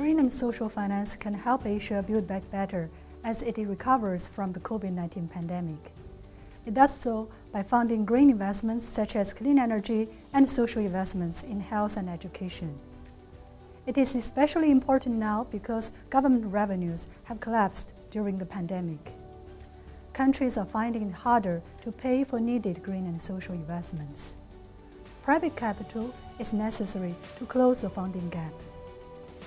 Green and social finance can help Asia build back better as it recovers from the COVID-19 pandemic. It does so by funding green investments such as clean energy and social investments in health and education. It is especially important now because government revenues have collapsed during the pandemic. Countries are finding it harder to pay for needed green and social investments. Private capital is necessary to close the funding gap.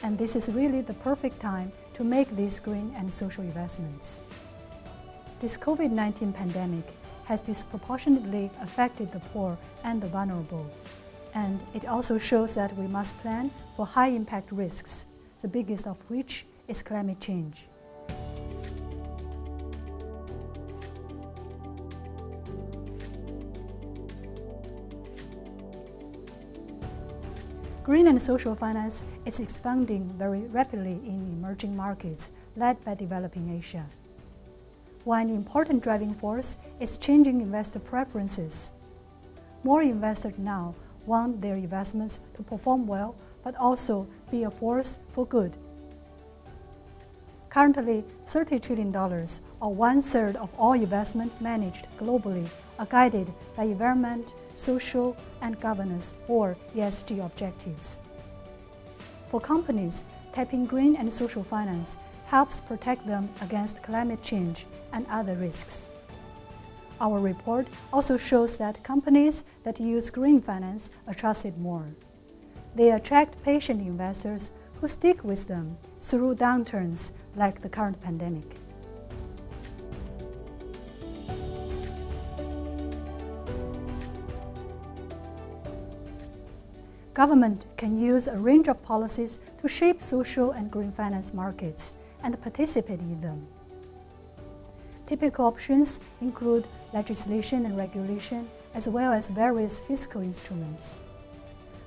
And this is really the perfect time to make these green and social investments. This COVID-19 pandemic has disproportionately affected the poor and the vulnerable. And it also shows that we must plan for high impact risks, the biggest of which is climate change. Green and social finance is expanding very rapidly in emerging markets led by developing Asia. One important driving force is changing investor preferences. More investors now want their investments to perform well, but also be a force for good. Currently, $30 trillion, or one third of all investment managed globally, are guided by environment, social, and governance or ESG objectives. For companies, tapping green and social finance helps protect them against climate change and other risks. Our report also shows that companies that use green finance are trusted more. They attract patient investors who stick with them through downturns like the current pandemic. Government can use a range of policies to shape social and green finance markets and participate in them. Typical options include legislation and regulation, as well as various fiscal instruments.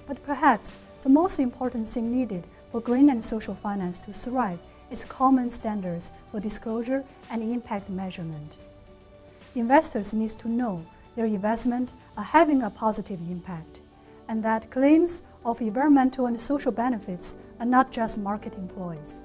But perhaps the most important thing needed for green and social finance to thrive is common standards for disclosure and impact measurement. Investors need to know their investment are having a positive impact and that claims of environmental and social benefits are not just marketing ploys.